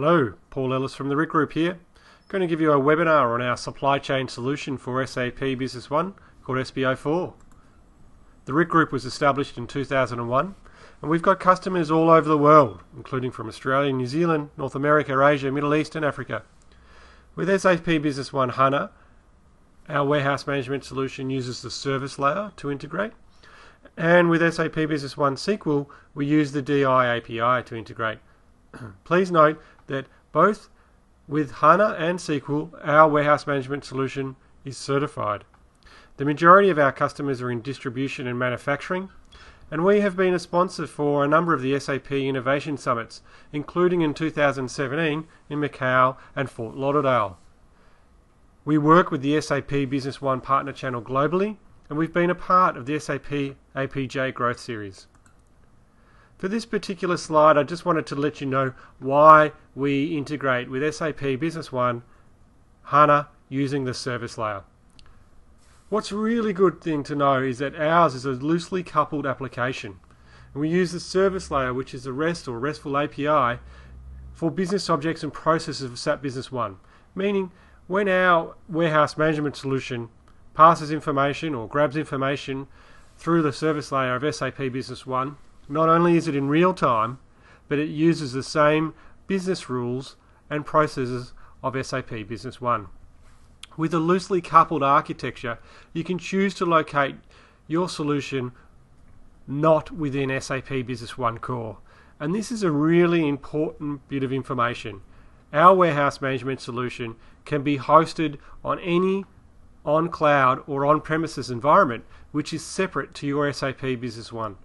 Hello, Paul Ellis from the RIC Group here. Going to give you a webinar on our supply chain solution for SAP Business One called SBO4. The RIC Group was established in 2001 and we've got customers all over the world, including from Australia, New Zealand, North America, Asia, Middle East and Africa. With SAP Business One HANA, our warehouse management solution uses the service layer to integrate. And with SAP Business One SQL, we use the DI API to integrate. Please note that both with HANA and SQL, our warehouse management solution is certified. The majority of our customers are in distribution and manufacturing, and we have been a sponsor for a number of the SAP Innovation Summits, including in 2017 in Macau and Fort Lauderdale. We work with the SAP Business One partner channel globally, and we've been a part of the SAP APJ Growth Series. For this particular slide, I just wanted to let you know why we integrate with SAP Business One HANA using the service layer. What's a really good thing to know is that ours is a loosely coupled application. And we use the service layer, which is a REST or RESTful API, for business objects and processes of SAP Business One. Meaning, when our warehouse management solution passes information or grabs information through the service layer of SAP Business One, not only is it in real time, but it uses the same business rules and processes of SAP Business One. With a loosely coupled architecture, you can choose to locate your solution not within SAP Business One Core. And this is a really important bit of information. Our warehouse management solution can be hosted on any on cloud or on premises environment which is separate to your SAP Business One.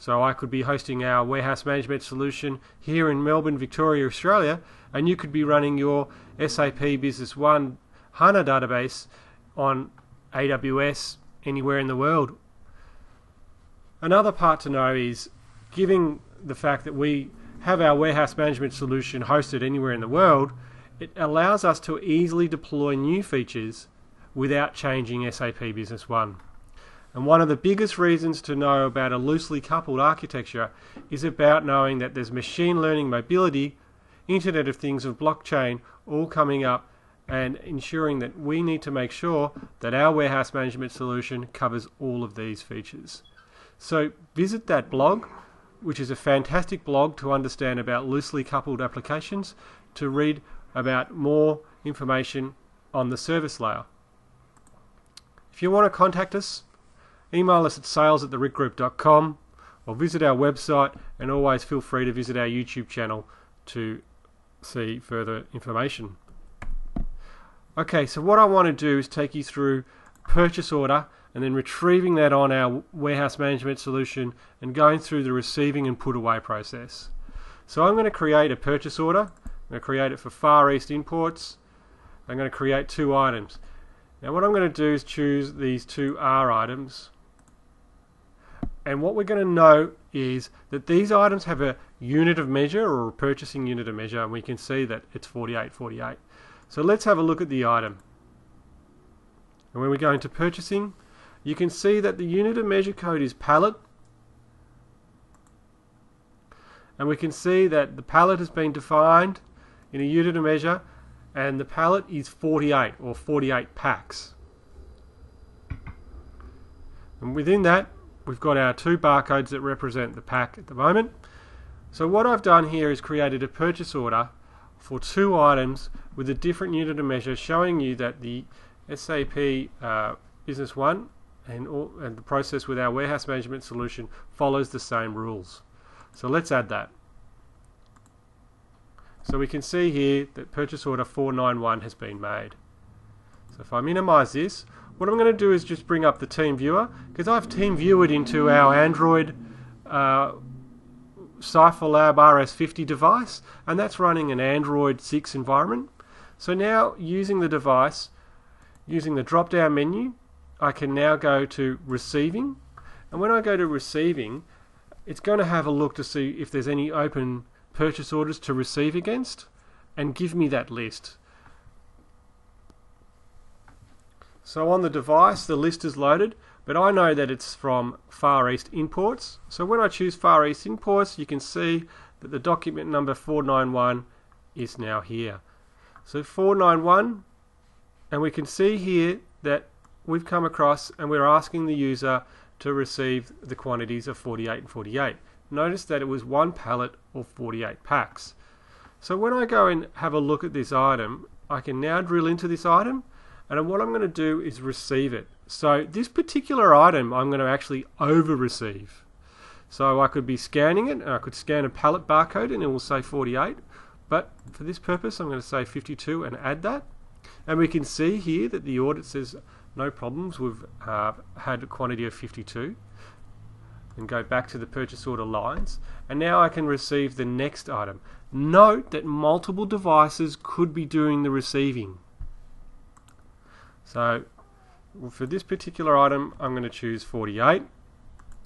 So I could be hosting our warehouse management solution here in Melbourne, Victoria, Australia, and you could be running your SAP Business One HANA database on AWS anywhere in the world. Another part to know is giving the fact that we have our warehouse management solution hosted anywhere in the world, it allows us to easily deploy new features without changing SAP Business One. And one of the biggest reasons to know about a loosely coupled architecture is about knowing that there's machine learning mobility, Internet of Things, and blockchain all coming up and ensuring that we need to make sure that our warehouse management solution covers all of these features. So visit that blog, which is a fantastic blog to understand about loosely coupled applications, to read about more information on the service layer. If you want to contact us, Email us at sales at thericgroup.com or visit our website and always feel free to visit our YouTube channel to see further information. Okay, so what I want to do is take you through purchase order and then retrieving that on our warehouse management solution and going through the receiving and put away process. So I'm going to create a purchase order. I'm going to create it for Far East Imports. I'm going to create two items. Now what I'm going to do is choose these two R items and what we're going to know is that these items have a unit of measure or a purchasing unit of measure and we can see that it's 4848. So let's have a look at the item. And when we go into purchasing, you can see that the unit of measure code is pallet. And we can see that the pallet has been defined in a unit of measure and the pallet is 48 or 48 packs. And within that, we've got our two barcodes that represent the pack at the moment. So what I've done here is created a purchase order for two items with a different unit of measure showing you that the SAP uh, Business One and, all, and the process with our warehouse management solution follows the same rules. So let's add that. So we can see here that purchase order 491 has been made. So if I minimize this, what I'm going to do is just bring up the TeamViewer because I've team viewed into our Android uh, CipherLab RS50 device and that's running an Android 6 environment. So now using the device, using the drop down menu, I can now go to receiving and when I go to receiving it's going to have a look to see if there's any open purchase orders to receive against and give me that list. So on the device, the list is loaded, but I know that it's from Far East Imports. So when I choose Far East Imports, you can see that the document number 491 is now here. So 491 and we can see here that we've come across and we're asking the user to receive the quantities of 48 and 48. Notice that it was one pallet or 48 packs. So when I go and have a look at this item, I can now drill into this item and what I'm going to do is receive it. So this particular item I'm going to actually over receive. So I could be scanning it I could scan a pallet barcode and it will say 48 but for this purpose I'm going to say 52 and add that and we can see here that the audit says no problems we've uh, had a quantity of 52 and go back to the purchase order lines and now I can receive the next item. Note that multiple devices could be doing the receiving. So for this particular item I'm going to choose 48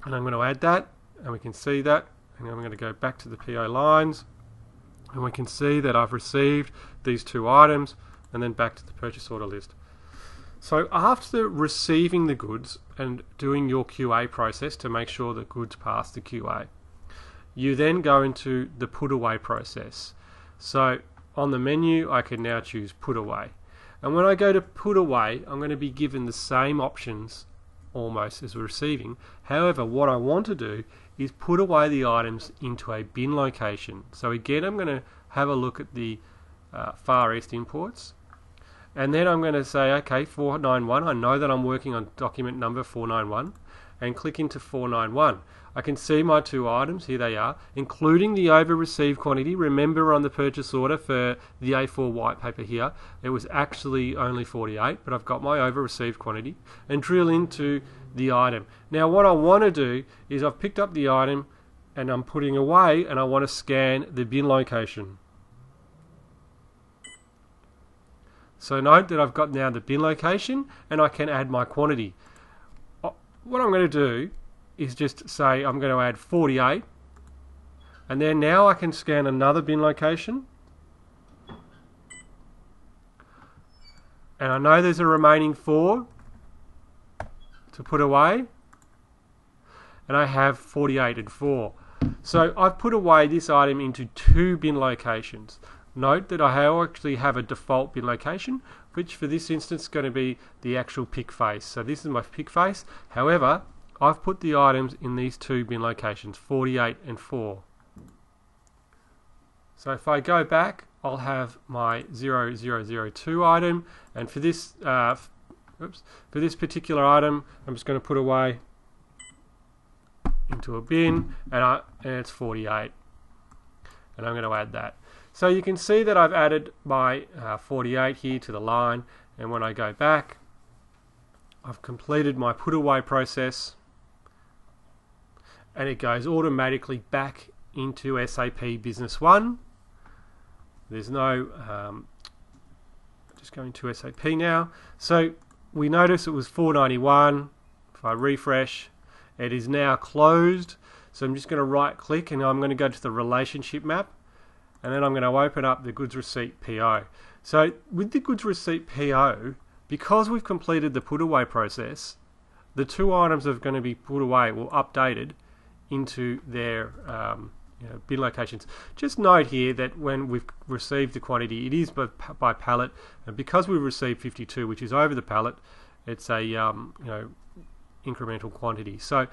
and I'm going to add that and we can see that and I'm going to go back to the PO lines and we can see that I've received these two items and then back to the purchase order list. So after receiving the goods and doing your QA process to make sure the goods pass the QA, you then go into the put away process. So on the menu, I can now choose put away. And when I go to put away, I'm going to be given the same options almost as receiving. However, what I want to do is put away the items into a bin location. So again, I'm going to have a look at the uh, Far East imports and then I'm going to say, okay, 491. I know that I'm working on document number 491 and click into 491. I can see my two items, here they are, including the over received quantity. Remember on the purchase order for the A4 white paper here, it was actually only 48, but I've got my over received quantity and drill into the item. Now what I want to do is I've picked up the item and I'm putting away and I want to scan the bin location. So note that I've got now the bin location and I can add my quantity. What I'm going to do is just say I'm going to add 48 and then now I can scan another bin location and I know there's a remaining four to put away and I have 48 and 4. So I've put away this item into two bin locations. Note that I actually have a default bin location, which for this instance is going to be the actual pick face. So this is my pick face. However, I've put the items in these two bin locations, 48 and 4. So if I go back, I'll have my 0002 item, and for this, uh, oops, for this particular item, I'm just going to put away into a bin, and, I, and it's 48. And I'm going to add that. So you can see that I've added my uh, 48 here to the line and when I go back I've completed my put away process and it goes automatically back into SAP Business One. There's no, um, just going to SAP now. So we notice it was 491. If I refresh, it is now closed. So I'm just going to right click and I'm going to go to the relationship map and then I'm going to open up the goods receipt PO. So with the goods receipt PO, because we've completed the put away process, the two items are going to be put away or updated into their um, you know, bin locations. Just note here that when we've received the quantity, it is by, by pallet, and because we've received 52, which is over the pallet, it's a um, you know incremental quantity. So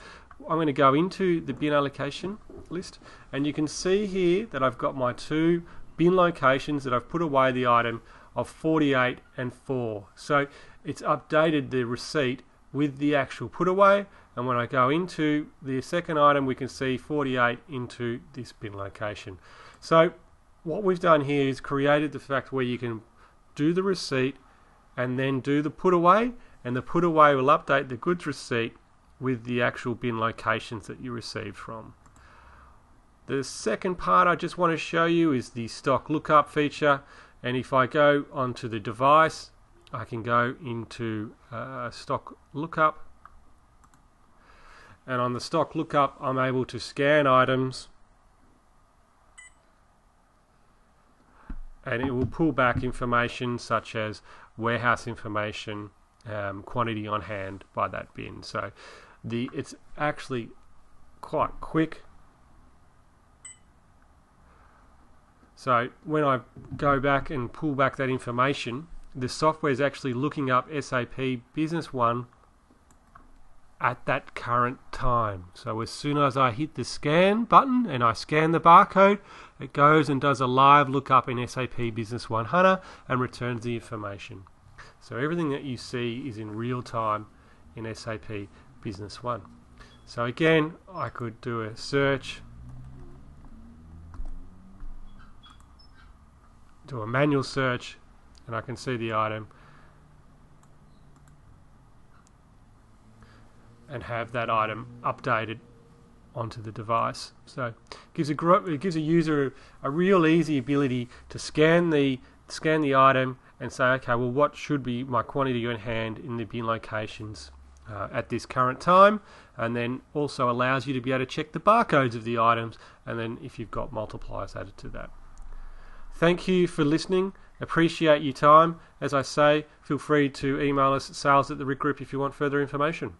I'm going to go into the bin allocation list and you can see here that I've got my two bin locations that I've put away the item of 48 and 4 so it's updated the receipt with the actual put away and when I go into the second item we can see 48 into this bin location. So what we've done here is created the fact where you can do the receipt and then do the put away and the put away will update the goods receipt with the actual bin locations that you received from. The second part I just want to show you is the stock lookup feature and if I go onto the device I can go into uh, stock lookup. And on the stock lookup I'm able to scan items. And it will pull back information such as warehouse information um, quantity on hand by that bin. So the it's actually quite quick So when I go back and pull back that information, the software is actually looking up SAP Business One at that current time. So as soon as I hit the scan button and I scan the barcode, it goes and does a live lookup in SAP Business One HANA and returns the information. So everything that you see is in real time in SAP Business One. So again, I could do a search, do a manual search, and I can see the item and have that item updated onto the device. So it gives a it gives a user a real easy ability to scan the scan the item and say, okay, well, what should be my quantity on hand in the bin locations uh, at this current time, and then also allows you to be able to check the barcodes of the items, and then if you've got multipliers added to that. Thank you for listening. Appreciate your time. As I say, feel free to email us at sales at the RIC Group if you want further information.